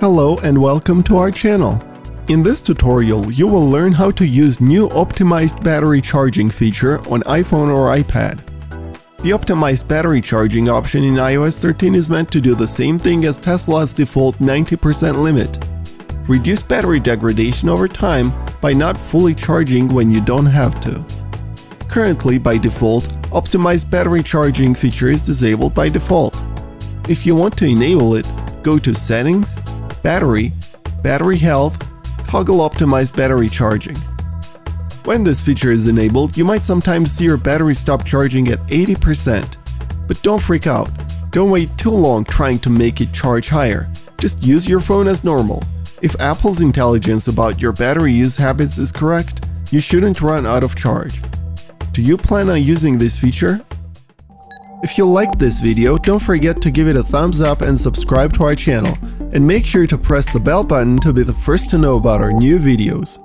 Hello and welcome to our channel. In this tutorial, you will learn how to use new optimized battery charging feature on iPhone or iPad. The optimized battery charging option in iOS 13 is meant to do the same thing as Tesla's default 90% limit. Reduce battery degradation over time by not fully charging when you don't have to. Currently, by default, optimized battery charging feature is disabled by default. If you want to enable it, go to Settings, Battery, Battery Health, Toggle Optimized Battery Charging. When this feature is enabled, you might sometimes see your battery stop charging at 80%. But don't freak out. Don't wait too long trying to make it charge higher. Just use your phone as normal. If Apple's intelligence about your battery use habits is correct, you shouldn't run out of charge. Do you plan on using this feature? If you liked this video, don't forget to give it a thumbs up and subscribe to our channel. And make sure to press the bell button to be the first to know about our new videos.